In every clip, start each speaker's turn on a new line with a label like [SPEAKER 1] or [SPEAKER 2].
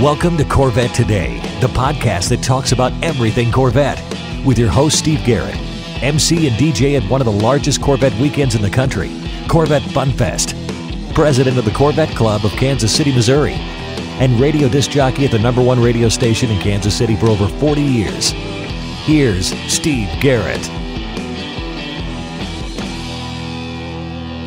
[SPEAKER 1] Welcome to Corvette Today, the podcast that talks about everything Corvette, with your host, Steve Garrett, MC and DJ at one of the largest Corvette weekends in the country, Corvette Fun Fest, president of the Corvette Club of Kansas City, Missouri, and radio disc jockey at the number one radio station in Kansas City for over 40 years. Here's Steve Garrett.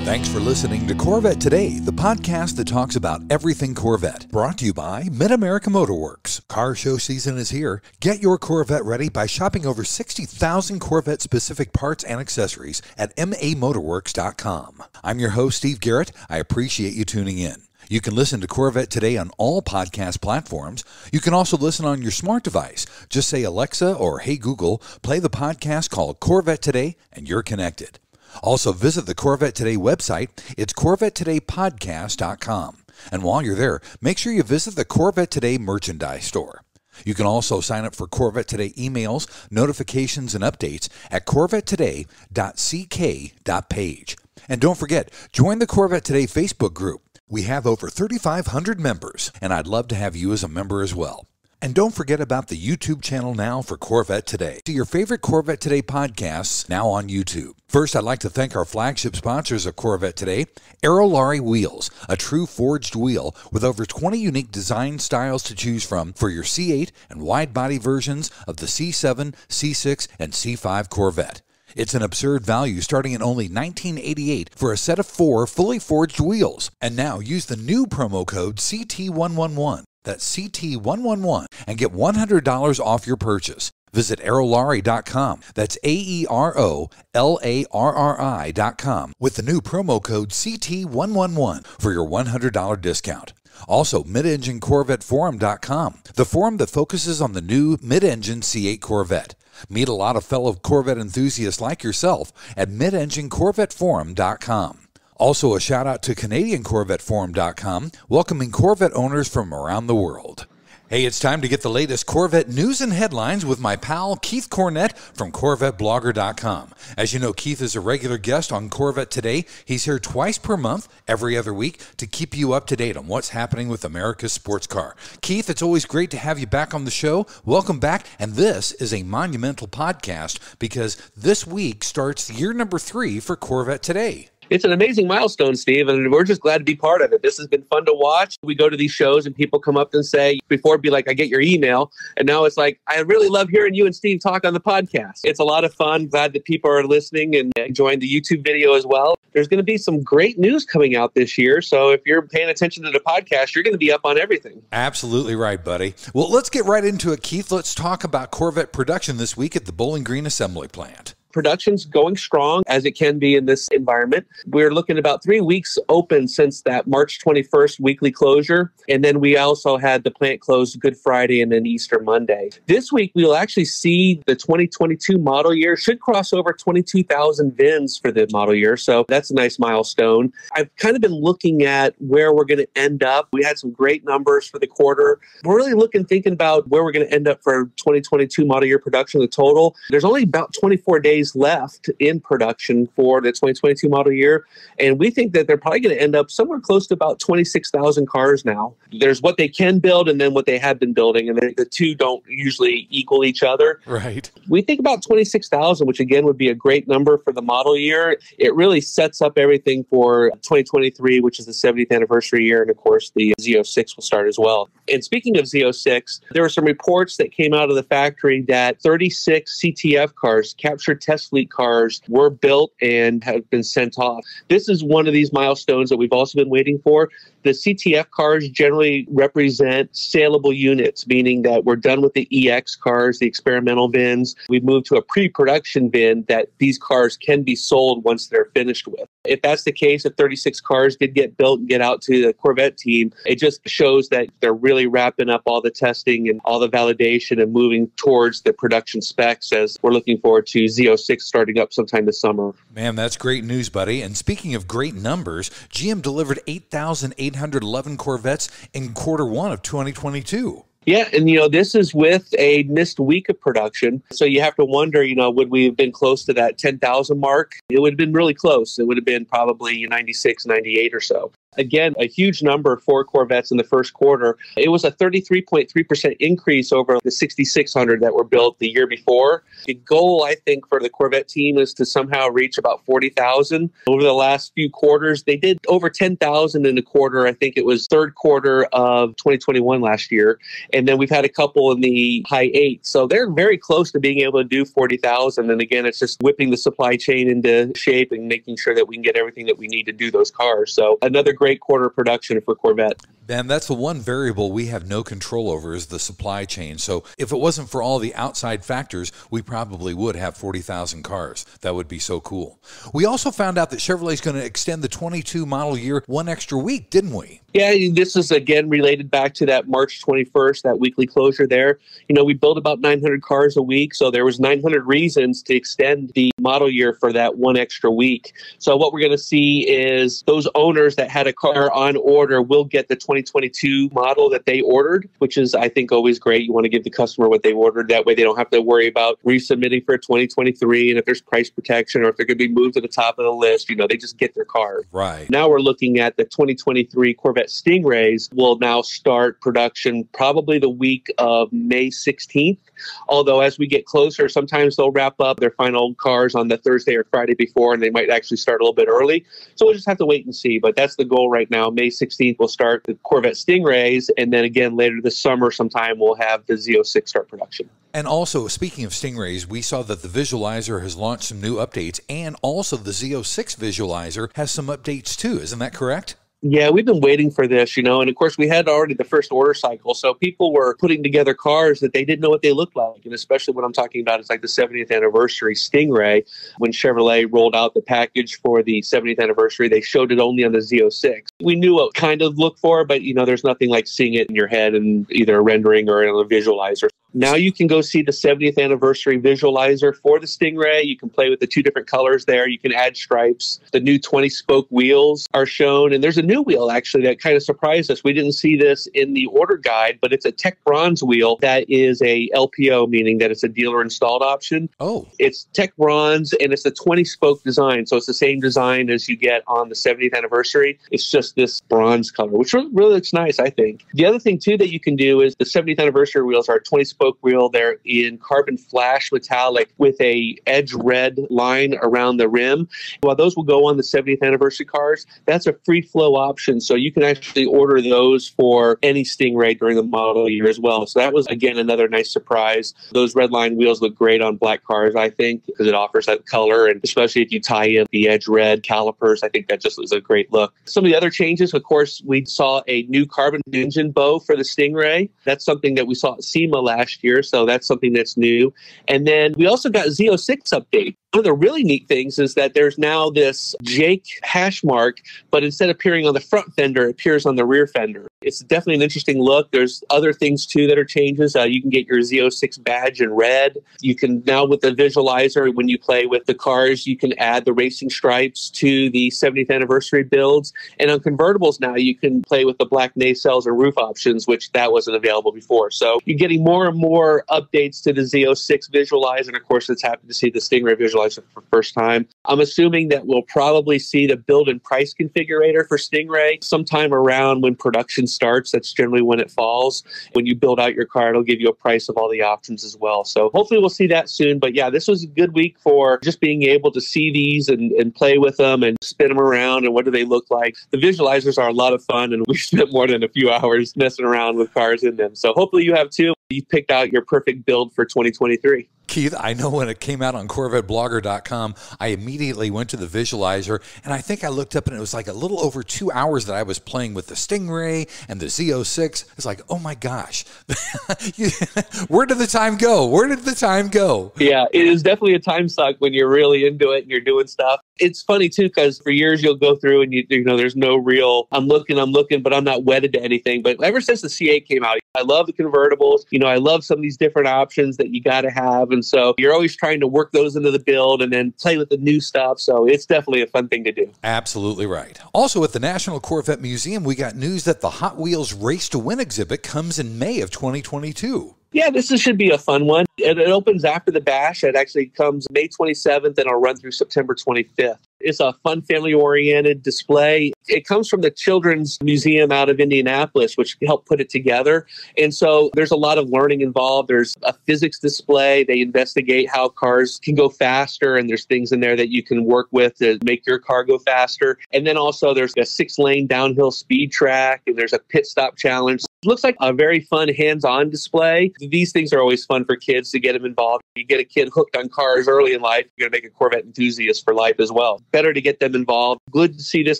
[SPEAKER 2] Thanks for listening to Corvette Today, the podcast that talks about everything Corvette. Brought to you by Mid America Motorworks. Car show season is here. Get your Corvette ready by shopping over 60,000 Corvette specific parts and accessories at mamotorworks.com. I'm your host, Steve Garrett. I appreciate you tuning in. You can listen to Corvette Today on all podcast platforms. You can also listen on your smart device. Just say Alexa or Hey Google, play the podcast called Corvette Today, and you're connected. Also, visit the Corvette Today website. It's CorvetteTodayPodcast.com. And while you're there, make sure you visit the Corvette Today merchandise store. You can also sign up for Corvette Today emails, notifications, and updates at corvettetoday.ck.page. And don't forget, join the Corvette Today Facebook group. We have over 3,500 members, and I'd love to have you as a member as well. And don't forget about the YouTube channel now for Corvette Today. See your favorite Corvette Today podcasts now on YouTube. First, I'd like to thank our flagship sponsors of Corvette Today, Aerolarri Wheels, a true forged wheel with over 20 unique design styles to choose from for your C8 and wide body versions of the C7, C6, and C5 Corvette. It's an absurd value starting at only $19.88 for a set of four fully forged wheels. And now use the new promo code CT111 that's CT111 and get $100 off your purchase. Visit aerolarri.com. That's A E R O L A R R I.com with the new promo code CT111 for your $100 discount. Also, midenginecorvetteforum.com, the forum that focuses on the new mid engine C8 Corvette. Meet a lot of fellow Corvette enthusiasts like yourself at midenginecorvetteforum.com. Also, a shout out to CanadianCorvetteForum.com, welcoming Corvette owners from around the world. Hey, it's time to get the latest Corvette news and headlines with my pal Keith Cornett from CorvetteBlogger.com. As you know, Keith is a regular guest on Corvette Today. He's here twice per month, every other week, to keep you up to date on what's happening with America's sports car. Keith, it's always great to have you back on the show. Welcome back. And this is a monumental podcast because this week starts year number three for Corvette Today
[SPEAKER 3] it's an amazing milestone, Steve, and we're just glad to be part of it. This has been fun to watch. We go to these shows and people come up and say, before be like, I get your email. And now it's like, I really love hearing you and Steve talk on the podcast. It's a lot of fun. Glad that people are listening and enjoying the YouTube video as well. There's going to be some great news coming out this year. So if you're paying attention to the podcast, you're going to be up on everything.
[SPEAKER 2] Absolutely right, buddy. Well, let's get right into it, Keith. Let's talk about Corvette production this week at the Bowling Green Assembly Plant
[SPEAKER 3] production's going strong as it can be in this environment. We're looking about three weeks open since that March 21st weekly closure. And then we also had the plant closed Good Friday and then Easter Monday. This week, we'll actually see the 2022 model year should cross over 22,000 VINs for the model year. So that's a nice milestone. I've kind of been looking at where we're going to end up. We had some great numbers for the quarter. We're really looking, thinking about where we're going to end up for 2022 model year production, the total. There's only about 24 days days left in production for the 2022 model year. And we think that they're probably going to end up somewhere close to about 26,000 cars now. There's what they can build and then what they have been building. And the two don't usually equal each other.
[SPEAKER 2] Right.
[SPEAKER 3] We think about 26,000, which again would be a great number for the model year. It really sets up everything for 2023, which is the 70th anniversary year. And of course, the Z06 will start as well. And speaking of Z06, there were some reports that came out of the factory that 36 CTF cars captured test fleet cars were built and have been sent off. This is one of these milestones that we've also been waiting for. The CTF cars generally represent saleable units, meaning that we're done with the EX cars, the experimental VINs. We've moved to a pre production VIN that these cars can be sold once they're finished with. If that's the case, if 36 cars did get built and get out to the Corvette team, it just shows that they're really wrapping up all the testing and all the validation and moving towards the production specs as we're looking forward to Z06 starting up sometime this summer.
[SPEAKER 2] Man, that's great news, buddy. And speaking of great numbers, GM delivered 8,811 Corvettes in quarter one of 2022.
[SPEAKER 3] Yeah, and you know, this is with a missed week of production. So you have to wonder, you know, would we have been close to that 10,000 mark? It would have been really close. It would have been probably 96, 98 or so. Again, a huge number for Corvettes in the first quarter. It was a 33.3% increase over the 6,600 that were built the year before. The goal, I think, for the Corvette team is to somehow reach about 40,000 over the last few quarters. They did over 10,000 in a quarter. I think it was third quarter of 2021 last year. And then we've had a couple in the high eight. So they're very close to being able to do 40,000. And again, it's just whipping the supply chain into shape and making sure that we can get everything that we need to do those cars. So another great quarter production for Corvette.
[SPEAKER 2] Ben, that's the one variable we have no control over is the supply chain. So if it wasn't for all the outside factors, we probably would have 40,000 cars. That would be so cool. We also found out that Chevrolet is going to extend the 22 model year one extra week, didn't we?
[SPEAKER 3] Yeah, this is again related back to that March 21st, that weekly closure there. You know, we build about 900 cars a week, so there was 900 reasons to extend the model year for that one extra week. So what we're going to see is those owners that had a car on order will get the 2022 model that they ordered, which is I think always great. You want to give the customer what they ordered that way they don't have to worry about resubmitting for 2023 and if there's price protection or if they're going to be moved to the top of the list, you know, they just get their car.
[SPEAKER 2] Right.
[SPEAKER 3] Now we're looking at the 2023 Corvette Stingrays will now start production probably the week of May 16th. Although, as we get closer, sometimes they'll wrap up their final cars on the Thursday or Friday before, and they might actually start a little bit early. So we'll just have to wait and see. But that's the goal right now. May 16th, we'll start the Corvette Stingrays. And then again, later this summer, sometime, we'll have the Z06 start production.
[SPEAKER 2] And also, speaking of Stingrays, we saw that the visualizer has launched some new updates, and also the Z06 visualizer has some updates too. Isn't that correct?
[SPEAKER 3] Yeah, we've been waiting for this, you know, and of course we had already the first order cycle, so people were putting together cars that they didn't know what they looked like, and especially what I'm talking about is like the 70th anniversary Stingray. When Chevrolet rolled out the package for the 70th anniversary, they showed it only on the Z06. We knew what kind of look for, but you know, there's nothing like seeing it in your head and either a rendering or in a visualizer. Now you can go see the 70th anniversary visualizer for the Stingray. You can play with the two different colors there. You can add stripes. The new 20 spoke wheels are shown, and there's a new wheel actually that kind of surprised us. We didn't see this in the order guide, but it's a Tech Bronze wheel that is a LPO, meaning that it's a dealer installed option.
[SPEAKER 2] Oh,
[SPEAKER 3] It's Tech Bronze and it's a 20 spoke design. So it's the same design as you get on the 70th anniversary. It's just this bronze color, which really looks nice, I think. The other thing, too, that you can do is the 70th anniversary wheels are 20 spoke wheel. They're in carbon flash metallic with a edge red line around the rim. While those will go on the 70th anniversary cars, that's a free flow option. So you can actually order those for any Stingray during the model year as well. So that was, again, another nice surprise. Those red line wheels look great on black cars, I think, because it offers that color. And especially if you tie in the edge red calipers, I think that just is a great look. Some of the other changes, of course, we saw a new carbon engine bow for the Stingray. That's something that we saw at SEMA last year. So that's something that's new. And then we also got Z06 update. One of the really neat things is that there's now this Jake hash mark, but instead of appearing on the front fender, it appears on the rear fender. It's definitely an interesting look. There's other things too that are changes. Uh, you can get your Z06 badge in red. You can now with the visualizer, when you play with the cars, you can add the racing stripes to the 70th anniversary builds. And on convertibles now, you can play with the black nacelles and roof options, which that wasn't available before. So you're getting more and more updates to the Z06 visualizer. And of course, it's happy to see the Stingray visualizer for first time. I'm assuming that we'll probably see the build and price configurator for Stingray sometime around when production starts. That's generally when it falls. When you build out your car, it'll give you a price of all the options as well. So hopefully we'll see that soon. But yeah, this was a good week for just being able to see these and, and play with them and spin them around and what do they look like. The visualizers are a lot of fun and we spent more than a few hours messing around with cars in them. So hopefully you have too. You picked out your perfect build for 2023.
[SPEAKER 2] Keith, I know when it came out on CorvetteBlogger.com, I immediately went to the visualizer and I think I looked up and it was like a little over two hours that I was playing with the Stingray and the Z06. It's like, oh my gosh, where did the time go? Where did the time go?
[SPEAKER 3] Yeah, it is definitely a time suck when you're really into it and you're doing stuff. It's funny too because for years you'll go through and you you know there's no real I'm looking I'm looking but I'm not wedded to anything. But ever since the C8 came out, I love the convertibles. You know I love some of these different options that you got to have, and so you're always trying to work those into the build and then play with the new stuff. So it's definitely a fun thing to do.
[SPEAKER 2] Absolutely right. Also, at the National Corvette Museum, we got news that the Hot Wheels Race to Win exhibit comes in May of 2022.
[SPEAKER 3] Yeah, this is, should be a fun one. It, it opens after the bash. It actually comes May 27th and it'll run through September 25th. It's a fun family oriented display. It comes from the Children's Museum out of Indianapolis, which helped put it together. And so there's a lot of learning involved. There's a physics display. They investigate how cars can go faster, and there's things in there that you can work with to make your car go faster. And then also there's a six lane downhill speed track, and there's a pit stop challenge. It looks like a very fun hands on display. These things are always fun for kids to get them involved. You get a kid hooked on cars early in life, you're going to make a Corvette enthusiast for life as well. Better to get them involved. Good to see this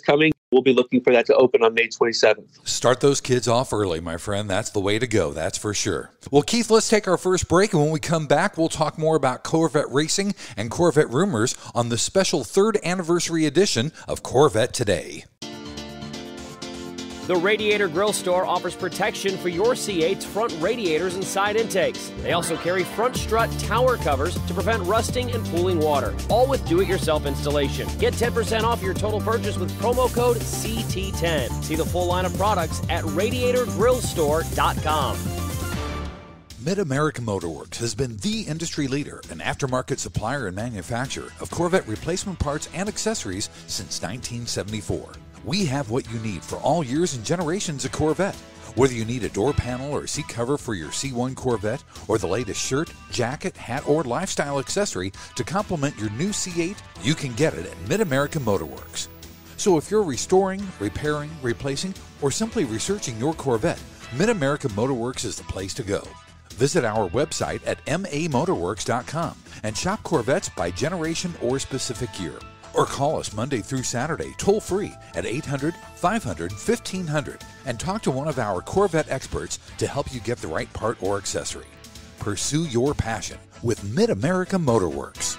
[SPEAKER 3] coming. We'll be looking for that to open on May 27th.
[SPEAKER 2] Start those kids off early, my friend. That's the way to go, that's for sure. Well, Keith, let's take our first break, and when we come back, we'll talk more about Corvette racing and Corvette rumors on the special third anniversary edition of Corvette Today.
[SPEAKER 4] The Radiator Grill Store offers protection for your C8's front radiators and side intakes. They also carry front strut tower covers to prevent rusting and pooling water, all with do it yourself installation. Get 10% off your total purchase with promo code CT10. See the full line of products at radiatorgrillstore.com.
[SPEAKER 2] Mid America Motorworks has been the industry leader and aftermarket supplier and manufacturer of Corvette replacement parts and accessories since 1974. We have what you need for all years and generations of Corvette. Whether you need a door panel or seat cover for your C1 Corvette, or the latest shirt, jacket, hat, or lifestyle accessory to complement your new C8, you can get it at Mid America Motorworks. So if you're restoring, repairing, replacing, or simply researching your Corvette, Mid America Motorworks is the place to go. Visit our website at mamotorworks.com and shop Corvettes by generation or specific year. Or call us Monday through Saturday toll free at 800 500 1500 and talk to one of our Corvette experts to help you get the right part or accessory. Pursue your passion with Mid America Motorworks.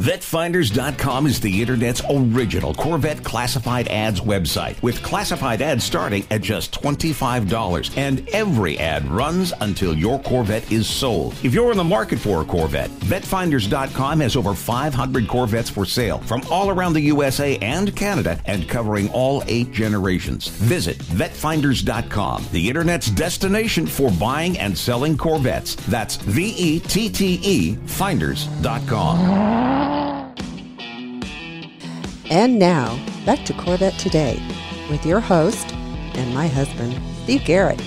[SPEAKER 5] VetteFinders.com is the internet's original Corvette classified ads website, with classified ads starting at just $25. And every ad runs until your Corvette is sold. If you're in the market for a Corvette, VetteFinders.com has over 500 Corvettes for sale from all around the USA and Canada and covering all eight generations. Visit VetteFinders.com, the internet's destination for buying and selling Corvettes. That's V E T T E Finders.com.
[SPEAKER 6] And now, back to Corvette Today with your host and my husband, Steve Garrett.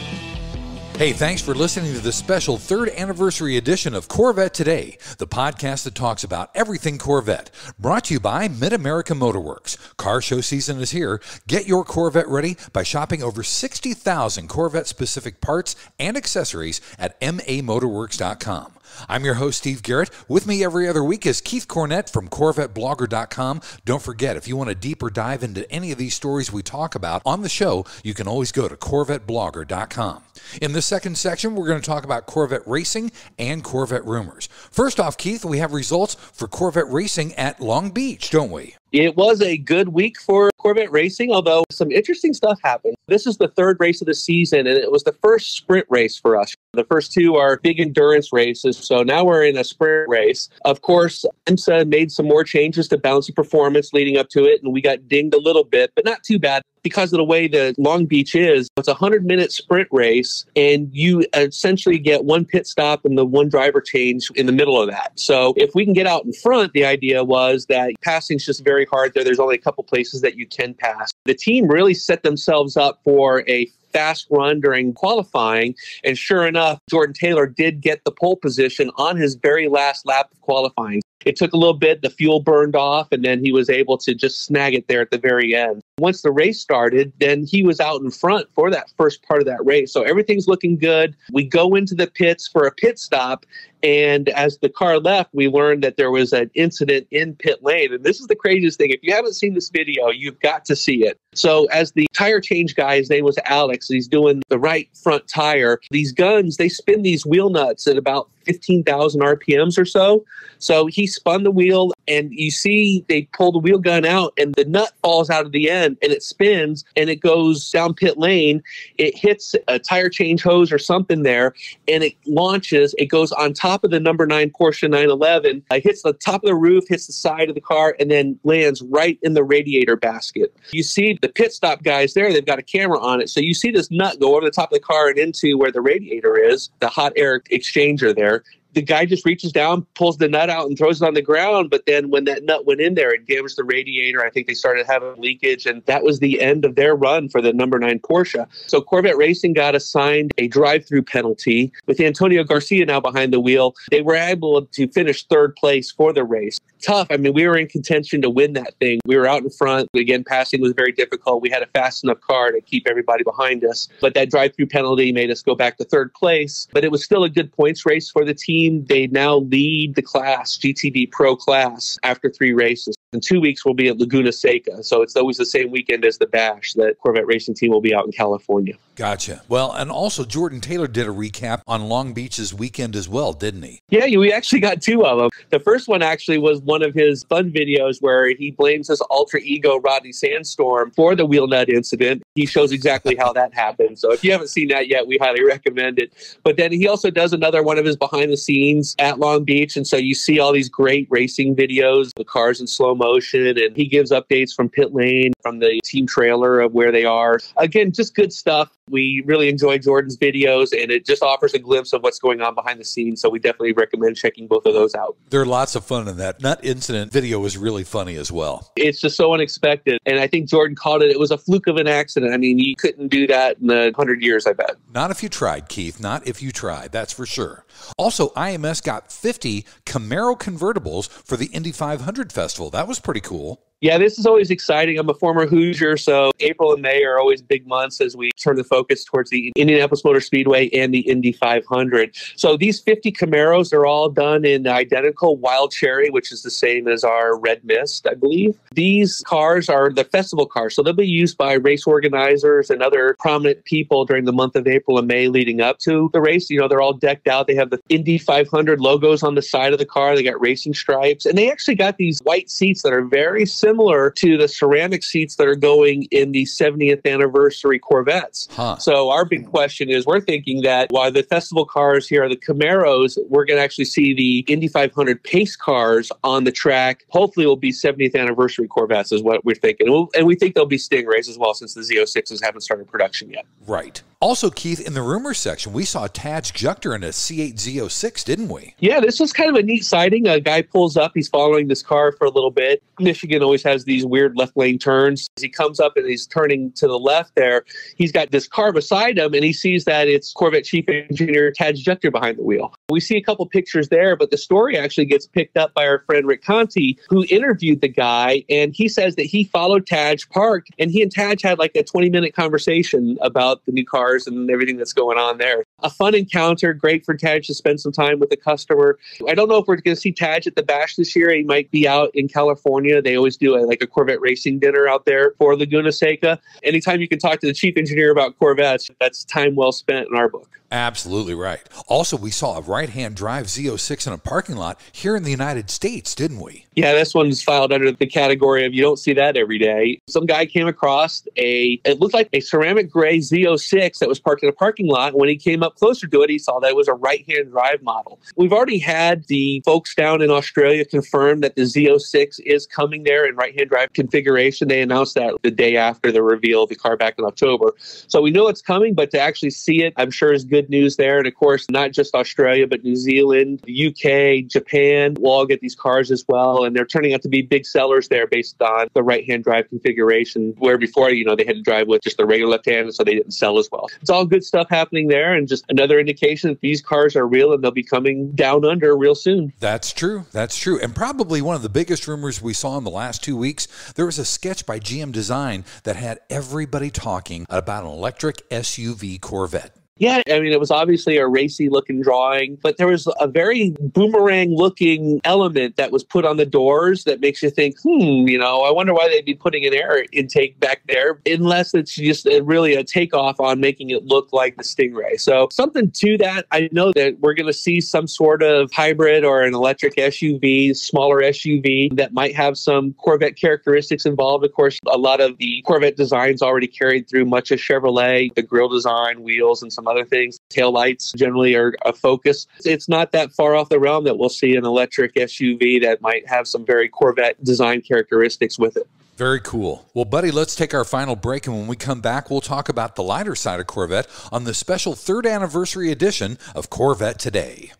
[SPEAKER 2] Hey, thanks for listening to the special third anniversary edition of Corvette Today, the podcast that talks about everything Corvette. Brought to you by Mid America Motorworks. Car show season is here. Get your Corvette ready by shopping over 60,000 Corvette specific parts and accessories at mamotorworks.com. I'm your host, Steve Garrett. With me every other week is Keith Cornett from CorvetteBlogger.com. Don't forget, if you want a deeper dive into any of these stories we talk about on the show, you can always go to CorvetteBlogger.com. In this second section, we're going to talk about Corvette racing and Corvette rumors. First off, Keith, we have results for Corvette racing at Long Beach, don't we?
[SPEAKER 3] It was a good week for Corvette racing, although some interesting stuff happened. This is the third race of the season, and it was the first sprint race for us. The first two are big endurance races, so now we're in a sprint race. Of course, IMSA made some more changes to balance the performance leading up to it, and we got dinged a little bit, but not too bad because of the way that Long Beach is, it's a 100 minute sprint race, and you essentially get one pit stop and the one driver change in the middle of that. So if we can get out in front, the idea was that passing is just very hard there. There's only a couple places that you can pass. The team really set themselves up for a fast run during qualifying. And sure enough, Jordan Taylor did get the pole position on his very last lap of qualifying. It took a little bit, the fuel burned off, and then he was able to just snag it there at the very end. Once the race started, then he was out in front for that first part of that race. So everything's looking good. We go into the pits for a pit stop, and as the car left, we learned that there was an incident in pit lane. And this is the craziest thing. If you haven't seen this video, you've got to see it. So, as the tire change guy, his name was Alex, he's doing the right front tire. These guns, they spin these wheel nuts at about 15,000 RPMs or so. So he spun the wheel, and you see they pull the wheel gun out, and the nut falls out of the end, and it spins, and it goes down pit lane. It hits a tire change hose or something there, and it launches. It goes on top of the number nine Porsche 911. It hits the top of the roof, hits the side of the car, and then lands right in the radiator basket. You see the pit stop guys there, they've got a camera on it. So you see this nut go over the top of the car and into where the radiator is, the hot air exchanger there the guy just reaches down, pulls the nut out, and throws it on the ground. But then when that nut went in there, it damaged the radiator. I think they started having leakage, and that was the end of their run for the number nine Porsche. So Corvette Racing got assigned a drive-through penalty with Antonio Garcia now behind the wheel. They were able to finish third place for the race. Tough. I mean, we were in contention to win that thing. We were out in front. Again, passing was very difficult. We had a fast enough car to keep everybody behind us, but that drive-through penalty made us go back to third place. But it was still a good points race for the team. They now lead the class, GTD Pro class, after three races. In two weeks, we'll be at Laguna Seca. So it's always the same weekend as the Bash. The Corvette Racing team will be out in California.
[SPEAKER 2] Gotcha. Well, and also Jordan Taylor did a recap on Long Beach's weekend as well, didn't he?
[SPEAKER 3] Yeah, we actually got two of them. The first one actually was one of his fun videos where he blames his alter ego, Rodney Sandstorm, for the wheel nut incident. He shows exactly how that happened. So if you haven't seen that yet, we highly recommend it. But then he also does another one of his behind the scenes at Long Beach. And so you see all these great racing videos, the cars in slow motion, and he gives updates from pit lane, from the team trailer of where they are. Again, just good stuff. We really enjoy Jordan's videos, and it just offers a glimpse of what's going on behind the scenes. So we definitely recommend checking both of those out.
[SPEAKER 2] There are lots of fun in that. Nut incident video was really funny as well.
[SPEAKER 3] It's just so unexpected. And I think Jordan called it, it was a fluke of an accident. I mean, you couldn't do that in a hundred years, I bet.
[SPEAKER 2] Not if you tried, Keith. Not if you tried. That's for sure. Also, IMS got 50 Camaro convertibles for the Indy 500 Festival. That was pretty cool.
[SPEAKER 3] Yeah, this is always exciting. I'm a former Hoosier, so April and May are always big months as we turn the focus towards the Indianapolis Motor Speedway and the Indy 500. So these 50 Camaros are all done in identical wild cherry, which is the same as our red mist, I believe. These cars are the festival cars, so they'll be used by race organizers and other prominent people during the month of April and May leading up to the race. You know, they're all decked out. They have the Indy 500 logos on the side of the car. They got racing stripes, and they actually got these white seats that are very similar similar to the ceramic seats that are going in the 70th anniversary Corvettes.
[SPEAKER 2] Huh.
[SPEAKER 3] So our big question is we're thinking that while the festival cars here are the Camaros, we're going to actually see the Indy 500 pace cars on the track. Hopefully, it will be 70th anniversary Corvettes, is what we're thinking. And, we'll, and we think there'll be Stingrays as well, since the Z06s haven't started production yet.
[SPEAKER 2] Right. Also, Keith, in the rumor section, we saw Tadge Juechter in a C8 Z06, didn't we?
[SPEAKER 3] Yeah, this was kind of a neat sighting. A guy pulls up, he's following this car for a little bit. Michigan always has these weird left lane turns. As he comes up and he's turning to the left there, he's got this car beside him and he sees that it's Corvette Chief Engineer Tadge Juechter behind the wheel. We see a couple pictures there, but the story actually gets picked up by our friend Rick Conti, who interviewed the guy, and he says that he followed Tadge parked and he and Tadge had like a 20 minute conversation about the new cars and everything that's going on there. A fun encounter, great for Tadge to spend some time with the customer. I don't know if we're going to see Tadge at the Bash this year. He might be out in California. They always do a, like a Corvette racing dinner out there for Laguna Seca. Anytime you can talk to the chief engineer about Corvettes, that's time well spent in our book.
[SPEAKER 2] Absolutely right. Also, we saw a right hand drive Z06 in a parking lot here in the United States, didn't we?
[SPEAKER 3] Yeah, this one's filed under the category of you don't see that every day. Some guy came across a, it looked like a ceramic gray Z06 that was parked in a parking lot. When he came up closer to it, he saw that it was a right hand drive model. We've already had the folks down in Australia confirm that the Z06 is coming there in right hand drive configuration. They announced that the day after the reveal of the car back in October. So we know it's coming, but to actually see it, I'm sure is good news there. And of course, not just Australia, but New Zealand, the UK, Japan will all get these cars as well. And they're turning out to be big sellers there based on the right hand drive configuration, where before, you know, they had to drive with just the regular left hand, so they didn't sell as well. It's all good stuff happening there. And just another indication that these cars are real and they'll be coming down under real soon.
[SPEAKER 2] That's true. That's true. And probably one of the biggest rumors we saw in the last two weeks there was a sketch by GM Design that had everybody talking about an electric SUV Corvette.
[SPEAKER 3] Yeah, I mean, it was obviously a racy looking drawing, but there was a very boomerang looking element that was put on the doors that makes you think, hmm, you know, I wonder why they'd be putting an air intake back there, unless it's just really a takeoff on making it look like the Stingray. So, something to that. I know that we're going to see some sort of hybrid or an electric SUV, smaller SUV that might have some Corvette characteristics involved. Of course, a lot of the Corvette designs already carried through much of Chevrolet, the grille design, wheels, and some some other things. Tail lights generally are a focus. It's not that far off the realm that we'll see an electric SUV that might have some very Corvette design characteristics with it.
[SPEAKER 2] Very cool. Well, buddy, let's take our final break. And when we come back, we'll talk about the lighter side of Corvette on the special third anniversary edition of Corvette Today.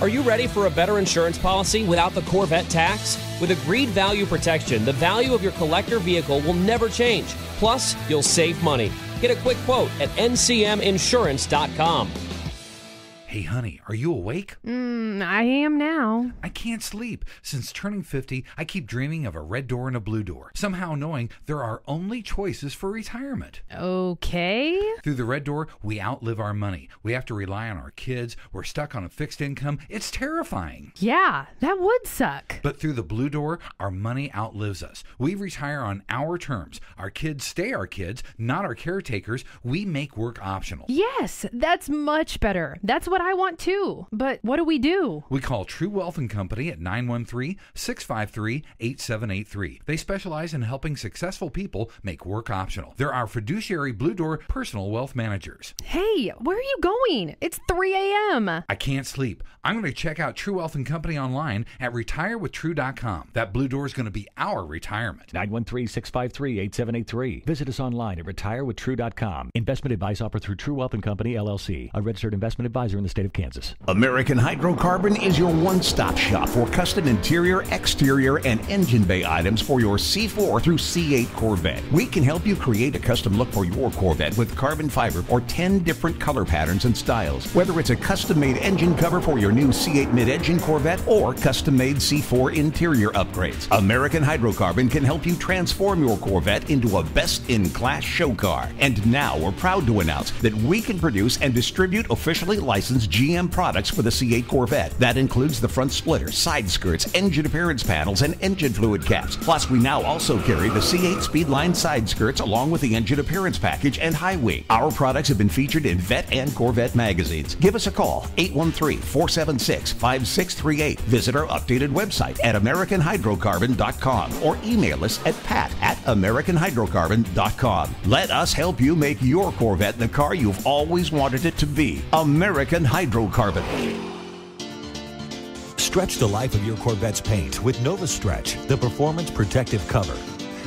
[SPEAKER 4] Are you ready for a better insurance policy without the Corvette tax? With agreed value protection, the value of your collector vehicle will never change. Plus, you'll save money. Get a quick quote at ncminsurance.com.
[SPEAKER 2] Hey, honey, are you awake?
[SPEAKER 7] Mm, I am now.
[SPEAKER 2] I can't sleep. Since turning 50, I keep dreaming of a red door and a blue door, somehow knowing there are only choices for retirement.
[SPEAKER 7] Okay.
[SPEAKER 2] Through the red door, we outlive our money. We have to rely on our kids. We're stuck on a fixed income. It's terrifying.
[SPEAKER 7] Yeah, that would suck.
[SPEAKER 2] But through the blue door, our money outlives us. We retire on our terms. Our kids stay our kids, not our caretakers. We make work optional.
[SPEAKER 7] Yes, that's much better. That's what I want too. But what do we do?
[SPEAKER 2] We call True Wealth and Company at 913-653-8783. They specialize in helping successful people make work optional. They're our fiduciary Blue Door personal wealth managers.
[SPEAKER 7] Hey, where are you going? It's 3 a.m.
[SPEAKER 2] I can't sleep. I'm going to check out True Wealth and Company online at retirewithtrue.com. That Blue Door is going to be our retirement.
[SPEAKER 1] 913-653-8783. Visit us online at retirewithtrue.com. Investment advice offered through True Wealth and Company LLC, a registered investment advisor in the state of Kansas.
[SPEAKER 5] American Hydrocarbon is your one stop shop for custom interior, exterior, and engine bay items for your C4 through C8 Corvette. We can help you create a custom look for your Corvette with carbon fiber or 10 different color patterns and styles. Whether it's a custom made engine cover for your new C8 mid engine Corvette or custom made C4 interior upgrades, American Hydrocarbon can help you transform your Corvette into a best in class show car. And now we're proud to announce that we can produce and distribute officially licensed GM products for the C8 Corvette. That includes the front splitter, side skirts, engine appearance panels, and engine fluid caps. Plus, we now also carry the C8 Speedline side skirts along with the engine appearance package and high wing. Our products have been featured in Vette and Corvette magazines. Give us a call, 813 476 5638. Visit our updated website at AmericanHydrocarbon.com or email us at pat at AmericanHydrocarbon.com. Let us help you make your Corvette the car you've always wanted it to be. American Hydrocarbon.
[SPEAKER 1] Stretch the life of your Corvette's paint with Nova Stretch, the performance protective cover.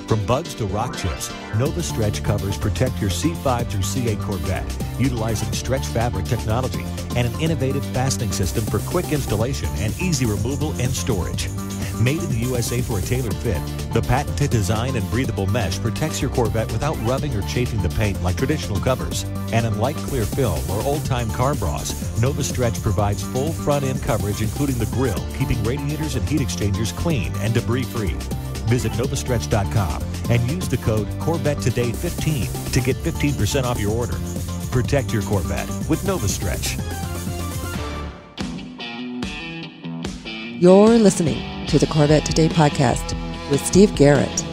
[SPEAKER 1] From bugs to rock chips, Nova Stretch covers protect your C5 through C8 Corvette, utilizing stretch fabric technology and an innovative fastening system for quick installation and easy removal and storage. Made in the USA for a tailored fit, the patented design and breathable mesh protects your Corvette without rubbing or chafing the paint like traditional covers. And unlike clear film or old-time car bras, Nova Stretch provides full front-end coverage including the grille, keeping radiators and heat exchangers clean and debris-free. Visit novastretch.com and use the code Corvette Today 15 to get 15% off your order. Protect your Corvette with Nova Stretch.
[SPEAKER 6] You're listening to the Corvette Today podcast with Steve Garrett.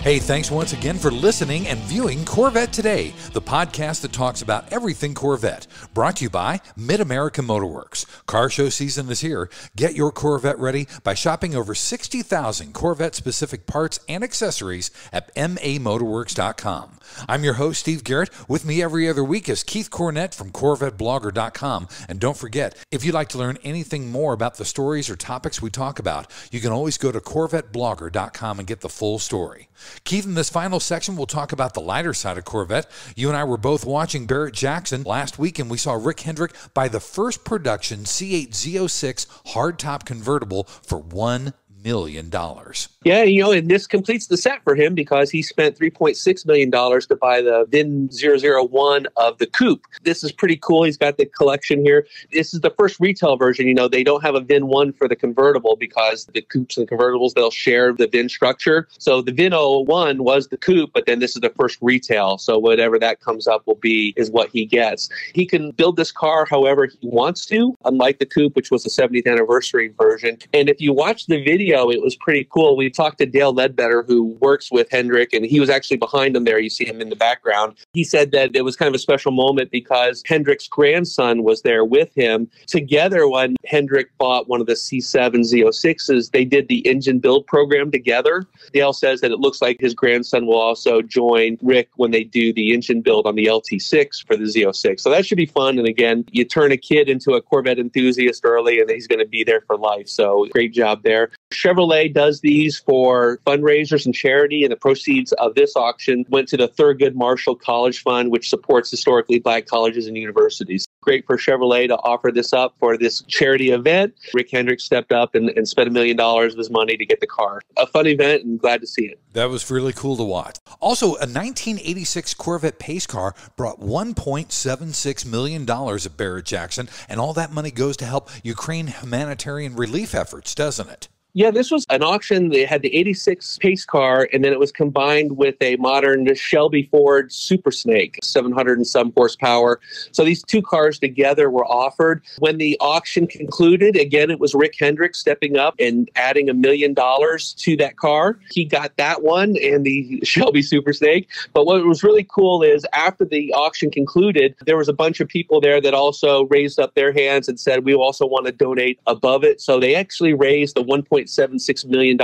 [SPEAKER 2] Hey, thanks once again for listening and viewing Corvette Today, the podcast that talks about everything Corvette. Brought to you by Mid America Motorworks. Car show season is here. Get your Corvette ready by shopping over 60,000 Corvette specific parts and accessories at mamotorworks.com. I'm your host, Steve Garrett. With me every other week is Keith Cornett from CorvetteBlogger.com. And don't forget, if you'd like to learn anything more about the stories or topics we talk about, you can always go to CorvetteBlogger.com and get the full story. Keith, in this final section, we'll talk about the lighter side of Corvette. You and I were both watching Barrett Jackson last week, and we saw Rick Hendrick buy the first production C8 Z06 hardtop convertible for one million dollars.
[SPEAKER 3] Yeah, you know, and this completes the set for him because he spent $3.6 million to buy the VIN 001 of the coupe. This is pretty cool. He's got the collection here. This is the first retail version. You know, they don't have a VIN 1 for the convertible because the coupes and convertibles, they'll share the VIN structure. So the VIN 01 was the coupe, but then this is the first retail. So whatever that comes up will be is what he gets. He can build this car however he wants to, unlike the coupe, which was the 70th anniversary version. And if you watch the video, it was pretty cool. We talked to Dale Ledbetter, who works with Hendrick, and he was actually behind him there. You see him in the background. He said that it was kind of a special moment because Hendrick's grandson was there with him. Together, when Hendrick bought one of the C7 Z06s, they did the engine build program together. Dale says that it looks like his grandson will also join Rick when they do the engine build on the LT6 for the Z06. So that should be fun. And again, you turn a kid into a Corvette enthusiast early, and he's going to be there for life. So great job there. Chevrolet does these for fundraisers and charity, and the proceeds of this auction went to the Thurgood Marshall College Fund, which supports historically black colleges and universities. Great for Chevrolet to offer this up for this charity event. Rick Hendricks stepped up and, and spent a million dollars of his money to get the car. A fun event and glad to see it.
[SPEAKER 2] That was really cool to watch. Also, a 1986 Corvette pace car brought $1.76 million at Barrett Jackson, and all that money goes to help Ukraine humanitarian relief efforts, doesn't it?
[SPEAKER 3] Yeah, this was an auction. They had the 86 pace car, and then it was combined with a modern Shelby Ford Super Snake, 700 and some horsepower. So these two cars together were offered. When the auction concluded, again, it was Rick Hendricks stepping up and adding a million dollars to that car. He got that one and the Shelby Super Snake. But what was really cool is after the auction concluded, there was a bunch of people there that also raised up their hands and said, We also want to donate above it. So they actually raised the 1. $1.76 million,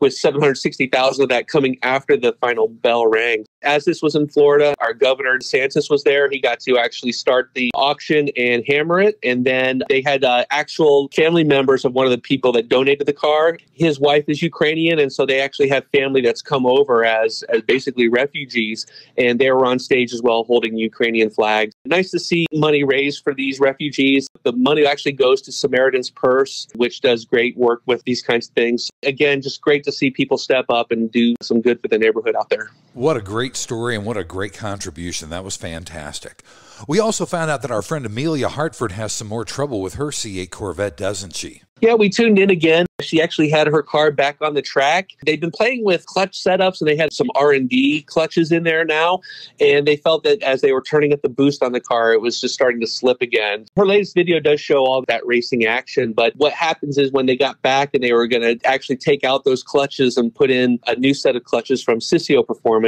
[SPEAKER 3] with 760000 of that coming after the final bell rang. As this was in Florida, our governor DeSantis was there. He got to actually start the auction and hammer it. And then they had uh, actual family members of one of the people that donated the car. His wife is Ukrainian, and so they actually have family that's come over as, as basically refugees. And they were on stage as well holding Ukrainian flags. Nice to see money raised for these refugees. The money actually goes to Samaritan's Purse, which does great work with these kinds of things. Again, just great to see people step up and do some good for the neighborhood out there.
[SPEAKER 2] What a great story and what a great contribution. That was fantastic. We also found out that our friend Amelia Hartford has some more trouble with her C8 Corvette, doesn't she?
[SPEAKER 3] Yeah, we tuned in again. She actually had her car back on the track. They've been playing with clutch setups and they had some R&D clutches in there now and they felt that as they were turning up the boost on the car it was just starting to slip again. Her latest video does show all that racing action, but what happens is when they got back and they were going to actually take out those clutches and put in a new set of clutches from Sissio Performance,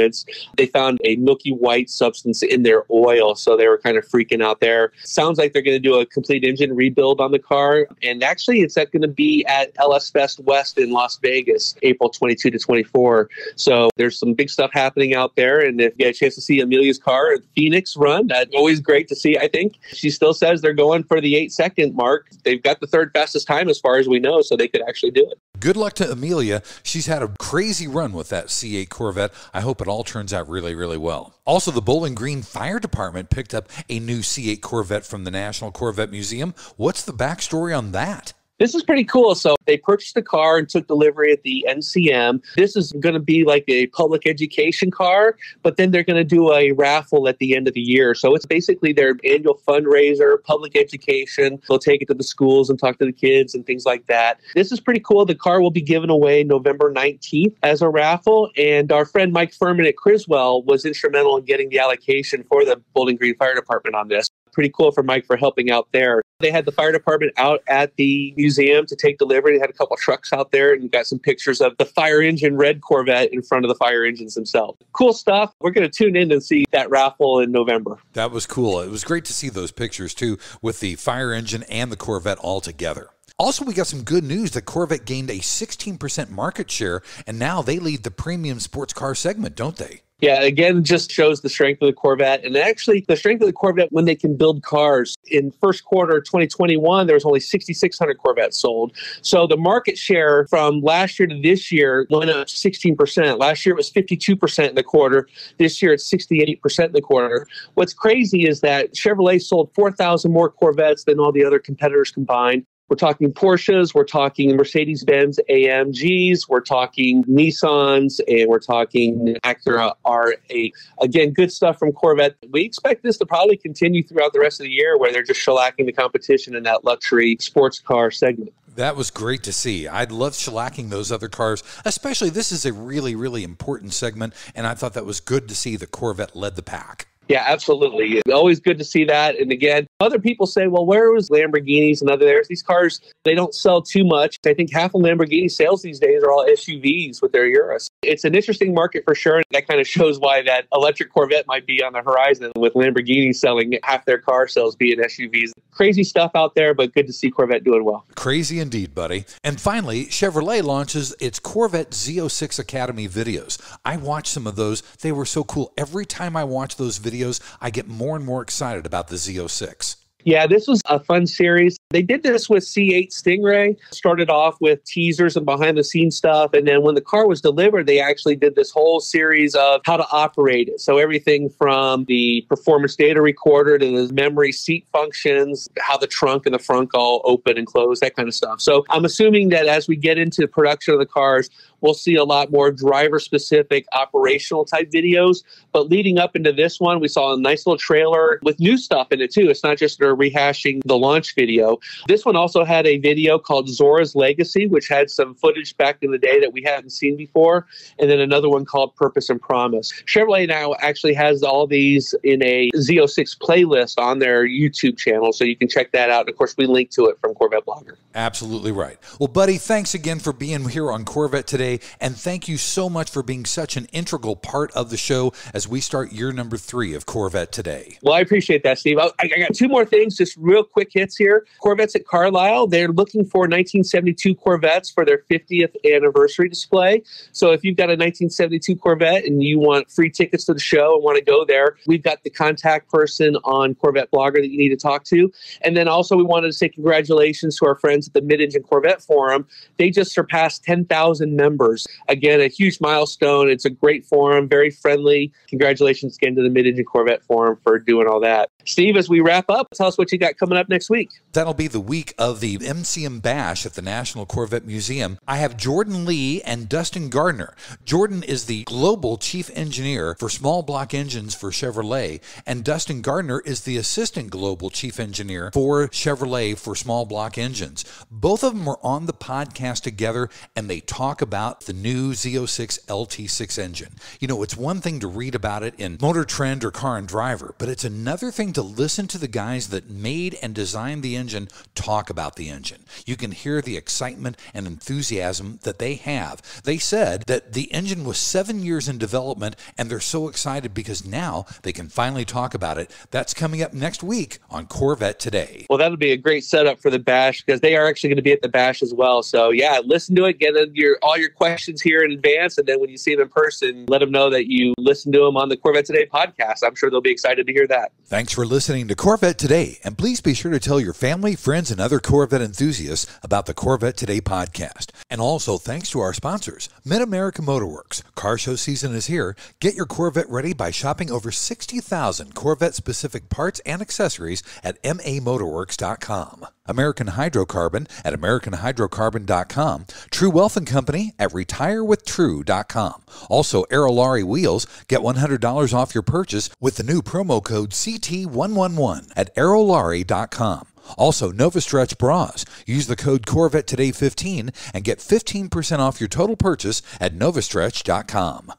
[SPEAKER 3] they found a milky white substance in their oil, so they were kind of freaking out there. Sounds like they're going to do a complete engine rebuild on the car and actually it's going to be at LS Fest West in Las Vegas, April 22 to 24. So there's some big stuff happening out there. And if you get a chance to see Amelia's car at Phoenix run, that's always great to see, I think. She still says they're going for the eight second mark. They've got the third fastest time as far as we know, so they could actually do it.
[SPEAKER 2] Good luck to Amelia. She's had a crazy run with that C8 Corvette. I hope it all turns out really, really well. Also, the Bowling Green Fire Department picked up a new C8 Corvette from the National Corvette Museum. What's the backstory on that?
[SPEAKER 3] This is pretty cool. So they purchased the car and took delivery at the NCM. This is going to be like a public education car, but then they're going to do a raffle at the end of the year. So it's basically their annual fundraiser, public education. They'll take it to the schools and talk to the kids and things like that. This is pretty cool. The car will be given away November 19th as a raffle. And our friend Mike Furman at Criswell was instrumental in getting the allocation for the Bowling Green Fire Department on this pretty cool for Mike for helping out there. They had the fire department out at the museum to take delivery. They had a couple trucks out there and got some pictures of the fire engine red Corvette in front of the fire engines themselves. Cool stuff. We're going to tune in and see that raffle in November.
[SPEAKER 2] That was cool. It was great to see those pictures too with the fire engine and the Corvette all together. Also, we got some good news that Corvette gained a 16% market share, and now they lead the premium sports car segment, don't they?
[SPEAKER 3] Yeah, again, just shows the strength of the Corvette and actually the strength of the Corvette when they can build cars. In first quarter 2021, there was only 6,600 Corvettes sold. So the market share from last year to this year went up 16%. Last year it was 52% in the quarter. This year it's 68% in the quarter. What's crazy is that Chevrolet sold 4,000 more Corvettes than all the other competitors combined. We're talking Porsches, we're talking Mercedes Benz AMGs, we're talking Nissans, and we're talking Acura R8. Again, good stuff from Corvette. We expect this to probably continue throughout the rest of the year where they're just shellacking the competition in that luxury sports car segment.
[SPEAKER 2] That was great to see. I'd love shellacking those other cars, especially this is a really, really important segment, and I thought that was good to see the Corvette led the pack.
[SPEAKER 3] Yeah, absolutely. Always good to see that. And again, other people say, well, where was Lamborghinis and other there's these cars, they don't sell too much. I think half of Lamborghini sales these days are all SUVs with their Urus. It's an interesting market for sure. And that kind of shows why that electric Corvette might be on the horizon with Lamborghini selling half their car sales being SUVs. Crazy stuff out there, but good to see Corvette doing well.
[SPEAKER 2] Crazy indeed, buddy. And finally, Chevrolet launches its Corvette Z06 Academy videos. I watched some of those. They were so cool. Every time I watch those videos, videos, I get more and more excited about the Z06.
[SPEAKER 3] Yeah, this was a fun series. They did this with C8 Stingray. Started off with teasers and behind the scenes stuff. And then when the car was delivered, they actually did this whole series of how to operate it. So everything from the performance data recorder to the memory seat functions, how the trunk and the front all open and close, that kind of stuff. So I'm assuming that as we get into production of the cars, we'll see a lot more driver specific operational type videos. But leading up into this one, we saw a nice little trailer with new stuff in it too. It's not just they're rehashing the launch video. This one also had a video called Zora's Legacy, which had some footage back in the day that we hadn't seen before. And then another one called Purpose and Promise. Chevrolet now actually has all these in a Z06 playlist on their YouTube channel. So you can check that out. And of course, we link to it from Corvette Blogger.
[SPEAKER 2] Absolutely right. Well, buddy, thanks again for being here on Corvette today. And thank you so much for being such an integral part of the show as we start year number three of Corvette today.
[SPEAKER 3] Well, I appreciate that, Steve. I, I got two more things, just real quick hits here. Corvettes at Carlisle, they're looking for 1972 Corvettes for their 50th anniversary display. So if you've got a 1972 Corvette and you want free tickets to the show and want to go there, we've got the contact person on Corvette Blogger that you need to talk to. And then also, we wanted to say congratulations to our friends at the Mid Engine Corvette Forum. They just surpassed 10,000 members. Again, a huge milestone. It's a great forum, very friendly. Congratulations again to the Mid Engine Corvette Forum for doing all that. Steve, as we wrap up, tell us what you got coming up next week.
[SPEAKER 2] That'll be the week of the NCM Bash at the National Corvette Museum. I have Jordan Lee and Dustin Gardner. Jordan is the global chief engineer for small block engines for Chevrolet, and Dustin Gardner is the assistant global chief engineer for Chevrolet for small block engines. Both of them are on the podcast together and they talk about the new Z06 LT6 engine. You know, it's one thing to read about it in Motor Trend or Car and Driver, but it's another thing to listen to the guys that made and designed the engine talk about the engine. You can hear the excitement and enthusiasm that they have. They said that the engine was seven years in development and they're so excited because now they can finally talk about it. That's coming up next week on Corvette Today.
[SPEAKER 3] Well, that'll be a great setup for the bash because they are actually going to be at the bash as well. So yeah, listen to it, get in your all your questions here in advance, and then when you see them in person, let them know that you listen to them on the Corvette Today podcast. I'm sure they'll be excited to hear that.
[SPEAKER 2] Thanks for listening to Corvette Today, and please be sure to tell your family, friends, and other Corvette enthusiasts about the Corvette Today podcast. And also thanks to our sponsors, Mid America Motorworks. Car show season is here. Get your Corvette ready by shopping over 60,000 Corvette specific parts and accessories at mamotorworks.com. American Hydrocarbon at AmericanHydrocarbon.com, True Wealth and Company at RetireWithTrue.com. Also, Aerolarri Wheels, get $100 off your purchase with the new promo code CT111 at Aerolarri.com. Also, Nova Stretch Bras. Use the code Corvette Today 15 and get 15% off your total purchase at novastretch.com.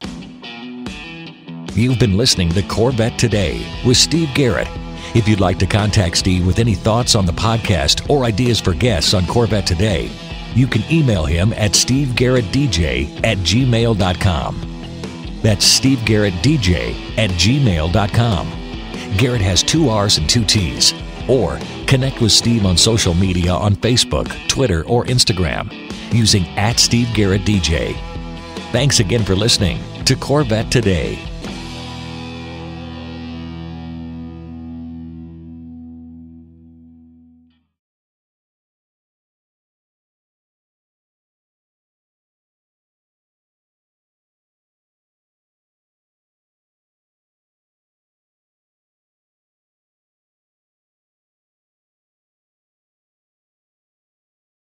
[SPEAKER 1] You've been listening to Corvette Today with Steve Garrett. If you'd like to contact Steve with any thoughts on the podcast or ideas for guests on Corvette Today, you can email him at stevegarrettdj at gmail.com. That's stevegarrettdj at gmail.com. Garrett has two R's and two T's. Or connect with Steve on social media on Facebook, Twitter, or Instagram using at Steve Garrett DJ. Thanks again for listening to Corvette Today.